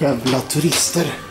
Jävla turister.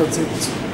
我自己。